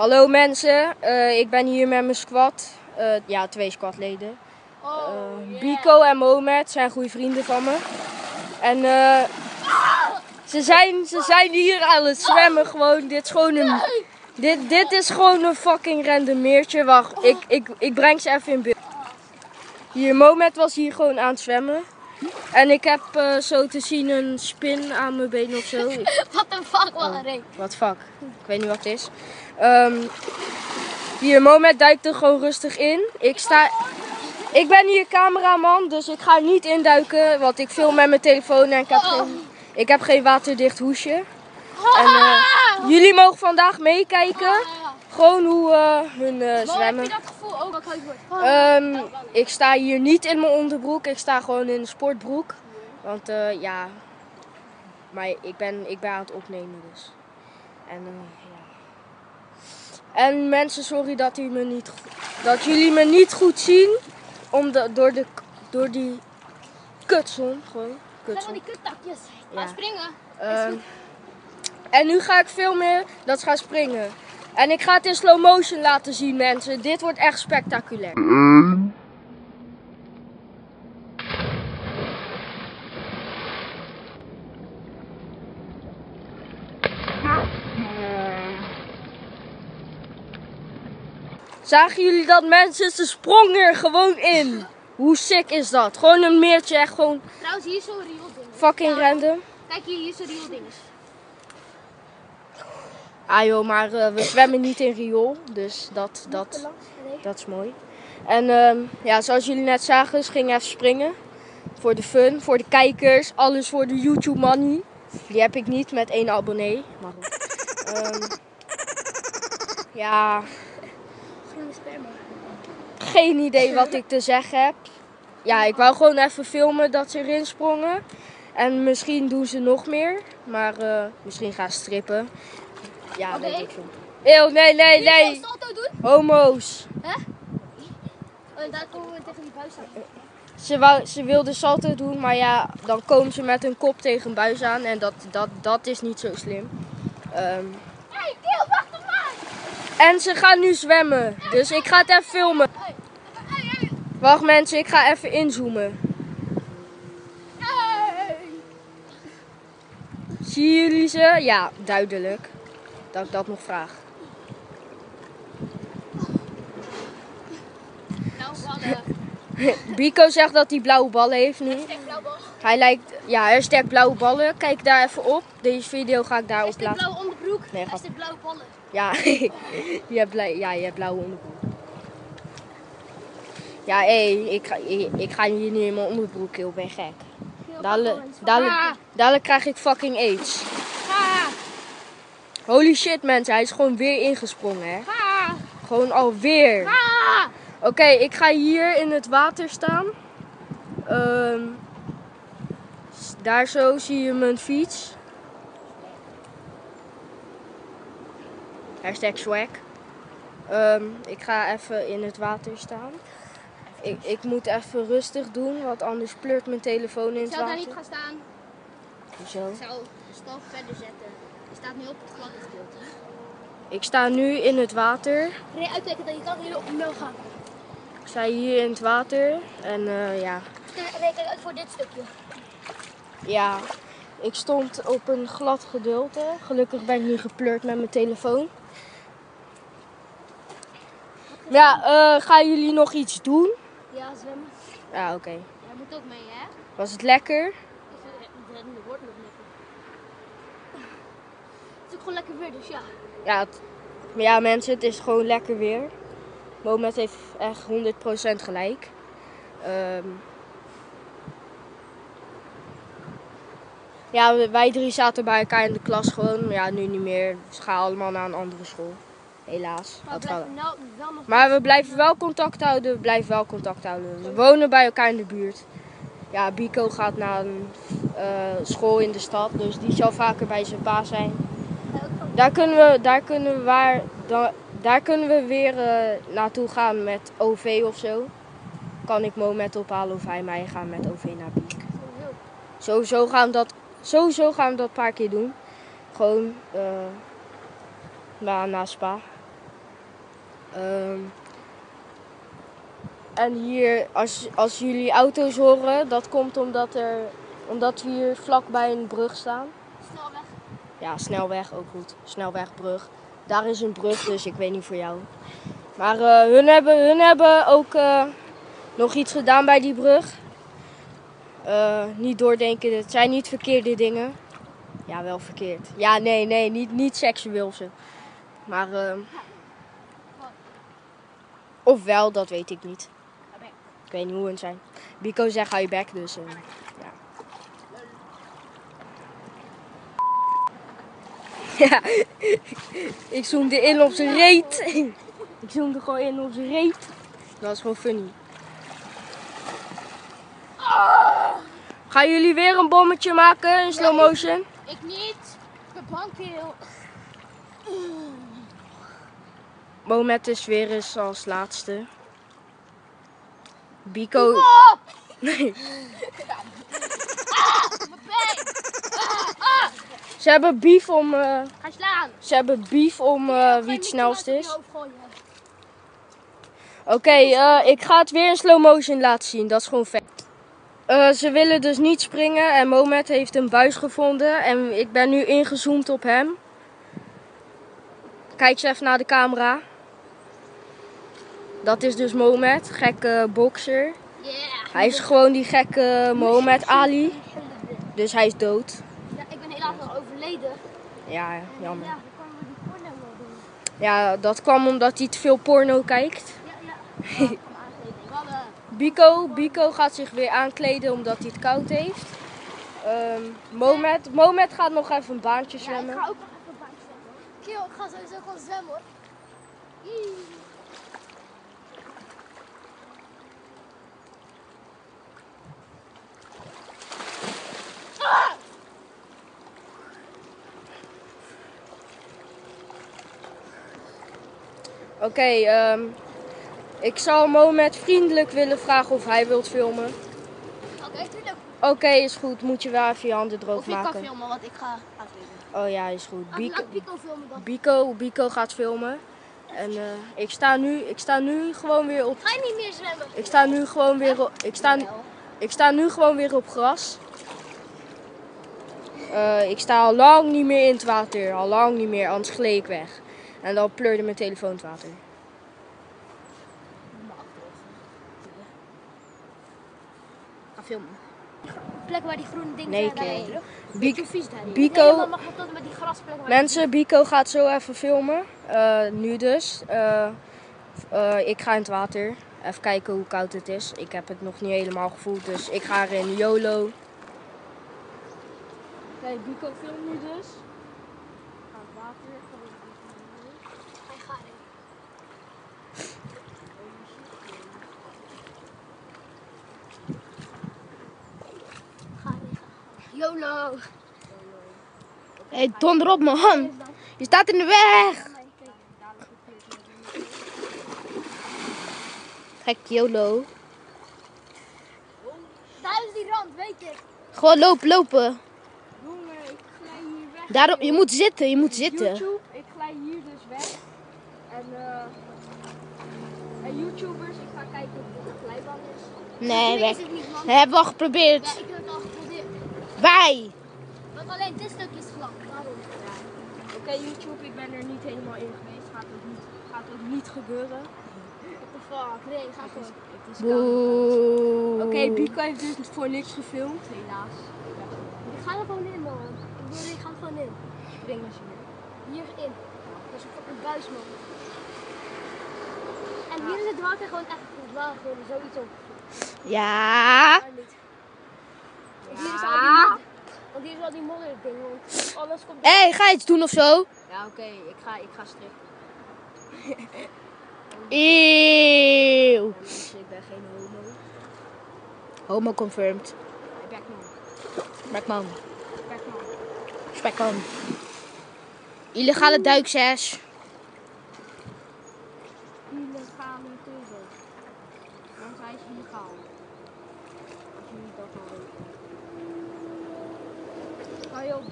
Hallo mensen, Eh, ik ben hier met mijn squad. Eh, ja, twee squadleden. Oh, Eh, Bico en Mohamed zijn goede vrienden van me. En ze, zijn, ze zijn hier aan het zwemmen gewoon. Dit is gewoon een, dit, dit is gewoon een fucking random meertje. Wacht, ik, ik, ik breng ze even in beeld. Hier, Mohamed was hier gewoon aan het zwemmen. En ik heb eh, zo te zien een spin aan mijn been of zo. Wat een fuck, wat een reet. Wat fuck. Ik weet niet wat het is. Ehm, hier, Mohamed duikt er gewoon rustig in. Ik sta... Ik ben hier cameraman, dus ik ga niet induiken, want ik film met mijn telefoon en ik heb geen, ik heb geen waterdicht hoesje. En eh, jullie mogen vandaag meekijken, gewoon hoe eh, hun eh, Mo, heb zwemmen. je dat gevoel ook word? Ehm, ik sta hier niet in mijn onderbroek, ik sta gewoon in een sportbroek. Want eh, ja, maar ik ben, ik ben aan het opnemen dus. En ja. En mensen, sorry dat, u me niet, dat jullie me niet goed zien. Omdat, door, de, door die kutzon, gewoon kutzon. van die kuttakjes. Ga Ja. springen. Ehm, en nu ga ik filmen dat ze gaan springen. En ik ga het in slow motion laten zien mensen. Dit wordt echt spectaculair. Zagen jullie dat mensen? Ze sprongen er gewoon in. Hoe sick is dat? Gewoon een meertje, echt gewoon Trouwens, hier is zo'n riool ding. fucking random. Kijk hier, hier is zo'n riool ding. Ah maar eh, we zwemmen niet in riool, dus dat, dat, dat is mooi. En ehm, ja, zoals jullie net zagen, ze gingen even springen. Voor de fun, voor de kijkers, alles voor de YouTube money. Die heb ik niet met één abonnee. Maar. Ehm, ja, Geen idee wat ik te zeggen heb. Ja, ik wou gewoon even filmen dat ze erin sprongen. En misschien doen ze nog meer. Maar eh, misschien gaan strippen. Ja, Oké. weet ik veel. Eeuw, nee, nee, nee. doen? Homo's. Hè? Oh, en daar komen we tegen die buis aan. Ze, wou, ze wilde salto doen, maar ja, dan komen ze met hun kop tegen een buis aan. En dat, dat, dat is niet zo slim. Ehm, Hey, Keel, wacht op mij! en ze gaan nu zwemmen. Dus ik ga het even filmen. Hey, hey, hey. Wacht mensen, ik ga even inzoomen. Zien jullie ze? Ja, duidelijk. Dat ik dat nog vraag. Nou, ballen. Bico zegt dat hij blauwe ballen heeft nu. Hij lijkt, ja, hashtag blauwe ballen. Kijk daar even op. Deze video ga ik daar op Hashtag plaatsen. blauwe onderbroek. Nee, Hashtag blauwe ballen. Ja, je hebt, blij, ja, je hebt blauwe onderbroek. Ja, hé, ik, ga, ik, ik ga hier niet in mijn onderbroek, ik ben gek. Dadelijk, dadelijk, dadelijk krijg ik fucking aids. Holy shit mensen, hij is gewoon weer ingesprongen hè. ga, Gewoon alweer. Oké, ik ga hier in het water staan. Ehm, s- daar zo zie je mijn fiets. Hashtag swag. Ehm, ik ga even in het water staan. Ik, ik moet even rustig doen, want anders pleurt mijn telefoon in Ik het zou daar water. niet gaan staan. Hoezo? Ik zou de staf verder zetten. Staat nu op het gladde gedeelte. Ik sta nu in het water. Rij uitkijken dat je kan hier op omhoog gaan. Ik sta hier in het water. En eh, ja, Rij kijk uit voor dit stukje. Ja, ik stond op een glad gedeelte. Gelukkig ben ik niet gepleurd met mijn telefoon. Ja, eh, gaan jullie nog iets doen? Ja, zwemmen. Ja, oké. Jij moet ook mee, hè? Was het lekker? Is er- Het reddende woord nog lekker. Het is ook gewoon lekker weer, dus ja. Ja, het- ja, mensen, het is gewoon lekker weer. Moment heeft echt 100% gelijk. Ehm, ja, wij drie zaten bij elkaar in de klas gewoon. Maar ja, nu niet meer. Ze gaan allemaal naar een andere school. Helaas. Maar we blijven nou wel nog... Maar we blijven wel contact houden. We blijven wel contact houden. We wonen bij elkaar in de buurt. Ja, Bico gaat naar een eh, school in de stad. Dus die zal vaker bij zijn pa zijn. Daar kunnen we, daar kunnen we, waar, da- daar kunnen we weer eh, naartoe gaan met OV of zo. Kan ik Moment ophalen of hij mij gaan met OV naar Biek. Sowieso gaan we dat, sowieso gaan we dat een paar keer doen. Gewoon eh naar, naar Spa. Ehm, en hier, als, als jullie auto's horen, dat komt omdat, er, omdat we hier vlakbij een brug staan. Ja, snelweg ook goed. Snelwegbrug. Daar is een brug, dus ik weet niet voor jou. Maar eh, hun, hebben, hun hebben ook eh, nog iets gedaan bij die brug. Eh, niet doordenken, het zijn niet verkeerde dingen. Ja, wel verkeerd. Ja, nee, nee, niet, niet seksueel zo. Maar, eh, of wel, dat weet ik niet. Ik weet niet hoe hun zijn. Bico zegt hou bek, dus ja. Ik zoomde in op zijn reet. Ik zoomde gewoon in op zijn reet. Dat was gewoon funny. Gaan jullie weer een bommetje maken in slow motion? Ik niet. Ik ben bang heel. Moment is weer eens als laatste. Bico. Op! Nee. Mijn been! Ze hebben beef om, eh, Ga slaan. ze hebben beef om eh, wie het snelst is. Oké, eh, ik ga het weer in slow motion laten zien. Dat is gewoon vet. Ze willen dus niet springen en Moment heeft een buis gevonden en ik ben nu ingezoomd op hem. Kijk eens even naar de camera. Dat is dus Moment, gekke bokser. Yeah. Hij is gewoon die gekke Mohammed Ali, dus hij is dood. Ja, ik ben helaas nog overleden. Ja, jammer. Ja, dan we die porno wel doen. Ja, dat kwam omdat hij te veel porno kijkt. Ja, ja. Bico, Bico gaat zich weer aankleden omdat hij het koud heeft. Ehm Mohamed, Mohamed gaat nog even een baantje Ja, ik zwemmen. ga ook nog even buiten zwemmen. Kiel, ik ga sowieso gewoon zwemmen hoor. Oké, ehm, ik zou Mohamed vriendelijk willen vragen of hij wilt filmen. Oké, tuurlijk. Oké, is goed. Moet je wel even je handen droog Of ik kan maken. filmen, want ik ga afleveren. Oh ja, is goed. Bico, laat Pico filmen dan. Bico, Bico gaat filmen. En eh, ik, sta nu, ik sta nu gewoon weer op. Ga je niet meer zwemmen? Ik sta nu gewoon weer op. Ik sta, ik sta nu gewoon weer op gras. Eh, ik sta al lang niet meer in het water. Al lang niet meer, anders gleed ik weg. En dan pleurde mijn telefoon het water. Ga filmen. Plek waar die groene dingen Nee, zijn. heen. Bico-. Bico- Nee, mag met die grasplek waar Mensen, Bico gaat zo even filmen. Eh, nu dus. Eh, eh, ik ga in het water. Even kijken hoe koud het is. Ik heb het nog niet helemaal gevoeld, dus ik ga erin YOLO. Kijk, Bico filmt nu dus. Ga het water. Hij gaat erin. Ga erin. YOLO. Hé, hey, donder op man. Je staat in de weg. Gek YOLO. Daar is die rand, weet ik. Gewoon lopen, lopen. Jongen, ik glij hier weg. Daarom, je moet zitten, je moet zitten. YouTube, ik glij hier dus weg. En, eh en YouTubers, ik ga kijken of er een glijbaan is. Nee, weg. het. Dat hebben we het al geprobeerd. Wij. Want alleen dit stukje is glad. Daarom. Oké YouTube, ik ben er niet helemaal in geweest. Gaat ook niet, gaat ook niet gebeuren. What the fuck? Nee, ga Het gewoon. het is. Oké, Bico heeft dus voor niks gefilmd, helaas. Ik ga er gewoon in, man. Ik bedoel, ik ga er gewoon in. Spring als je wil. Hierin. Dat is een fucking buis, man. En hier is het water gewoon echt goed. Waar gewoon zoiets op. Ja. Niet. Want hier is al die modder. Want hier is al die modder ding. Want alles komt. Hé, hey, ga iets doen of zo? Ja, oké, ik, ga, ik ga strikken. Eeuw. Ik ben geen homo. Homo confirmed. Ik ben man. Spekman. Ik ben man. Spekman. Illegale duikzes.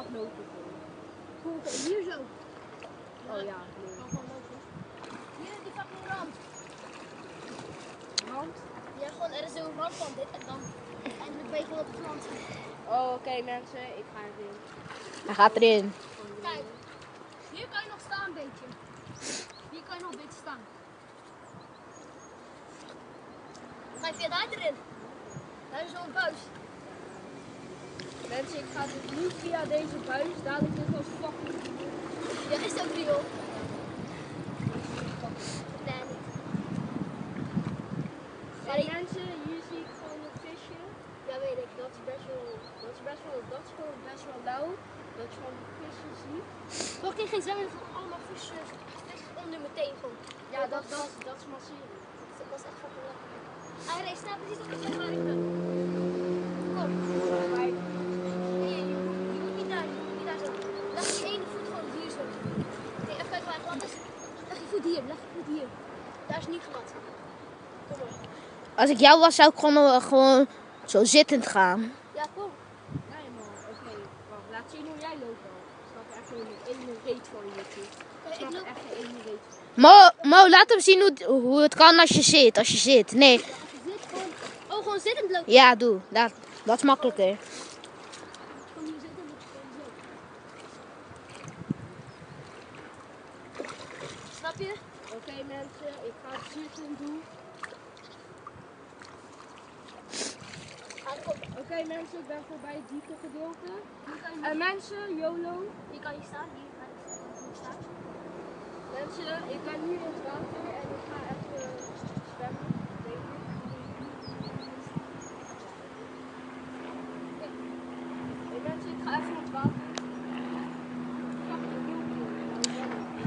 nat lopen. Hier zo. Oh ja, hier. Lopen. Hier, die fucking rand. Rand? Ja, gewoon er is zo'n rand van dit en dan en ben beetje op het land. Oh, oké mensen, ik ga erin. Hij gaat erin. Kijk, hier kan je nog staan een beetje. Hier kan je nog een beetje staan. Ga je daar erin? Daar is zo'n buis. Mensen, ik ga dus nu via deze buis. Dadelijk is het als fucking. Ja, is dat real? Nee, niet. Hey mensen, hier zie ik gewoon een visje. Ja, weet ik. Dat is best wel, dat is best wel, dat is gewoon best wel lauw. Dat je van die visjes ziet. Toch ging geen zwemmen van allemaal visjes, visjes onder meteen gewoon. Ja, dat, dat, dat is masseren. Dat was echt fucking lekker. Hij snel precies op de. Kom. Maar Nee, je moet, je moet niet daar, je moet niet daar zo. Leg je ene voet gewoon hier zo. Oké, even kijken waar ik anders. Voet hier, leg voet hier. Daar is niet glad. Kom maar. Als ik jou was, zou ik gewoon, eh, gewoon zo zittend gaan. Ja, kom. Nee man, oké. Wacht, laat zien hoe jij loopt dan. Ik snap echt geen ene reet van je snap loop. echt geen ene reet van. Mo, Mo, laat hem zien hoe, hoe het kan als je zit. Als je zit. Nee, Je zit gewoon. Oh, gewoon zittend lopen. ja, doe. Dat, dat is makkelijker. Gewoon hier zitten en gewoon zo. Snap je? Oké mensen, ik ga zitten doen. Oké mensen, ik ben voorbij het diepe gedeelte. Hier je, En mensen, YOLO. hier kan je staan. Hier kan je hier staan. Mensen, ik ben nu in het water en ik ga even zwemmen. Denk ik. Hey mensen, ik ga even in het water. Fucking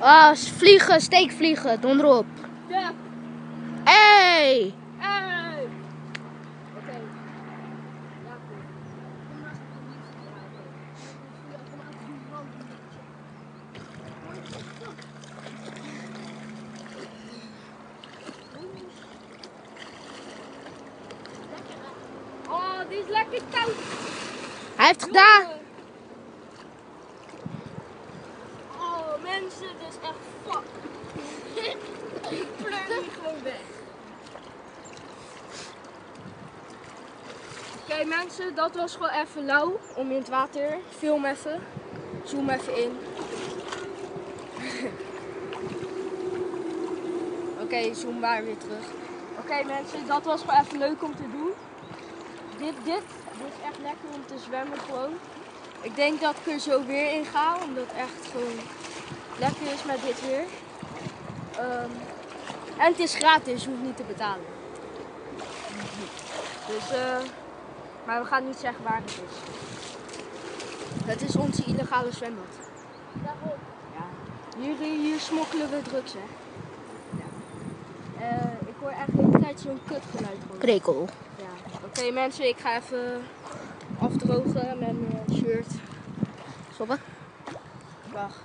Ah, vliegen, steekvliegen, donder op. Duck! Hey! Hey! Oké. Ja, me. Ja? Oh, die is lekker koud. Hij heeft gedaan. Jongen. Oh, mensen, dit is echt fuck. Ik pleur die gewoon weg. Oké dat was gewoon even lauw om in het water. Film even. Zoom even in. Oké, zoom maar weer terug. Oké mensen, dat was gewoon even leuk om te doen. Dit, dit, dit is echt lekker om te zwemmen gewoon. Ik denk dat ik er zo weer in ga, omdat het echt gewoon lekker is met dit weer. Ehm, en het is gratis, je hoeft niet te betalen. Dus, eh, maar we gaan niet zeggen waar het is. Het is onze illegale zwembad. Daarom. Ja. Hier, hier smokkelen we drugs, hè. Ja. Eh, ik hoor echt de hele tijd zo'n kutgeluid gewoon. Krekel. Ja. Oké mensen, ik ga even afdrogen met mijn shirt. Stoppen. Wacht.